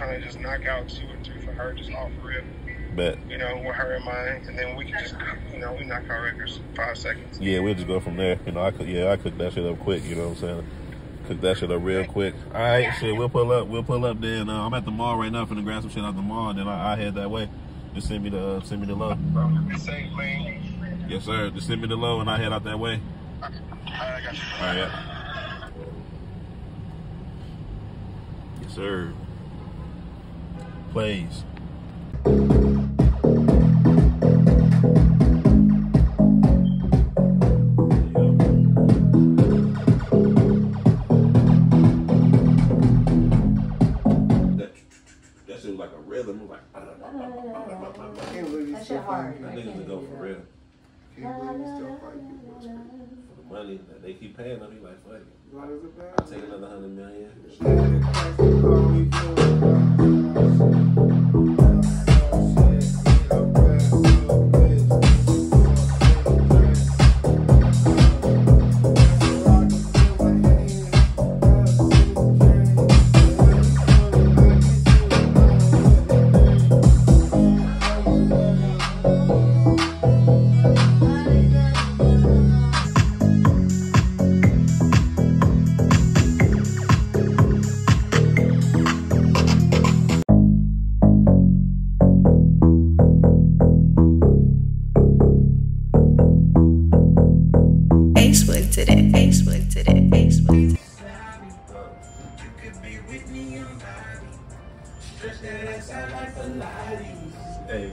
trying to just knock out two or three for her just off rip. But you know, with her in mind, and then we can just you know we knock our records five seconds. Yeah, we'll just go from there. You know, I could yeah I cook that shit up quick. You know what I'm saying. Cook that shit up real quick. All right, shit. We'll pull up. We'll pull up. Then uh, I'm at the mall right now. Finna grab some shit out the mall. And then I, I head that way. Just send me the uh, send me the love. Yes, sir. Just send me the low, and I head out that way. All right, I got you. All right. Yeah. Yes, sir. Plays. That, that shit like a rhythm. It was like, That shit hard. That niggas can't go for real. Can't believe you still fight people. It's crazy. For the money that they keep paying them, he like, fuck it. Why is it I'll take another hundred million. Shit, Christ, how we Facebook to that, Facebook to that, Facebook. Hey,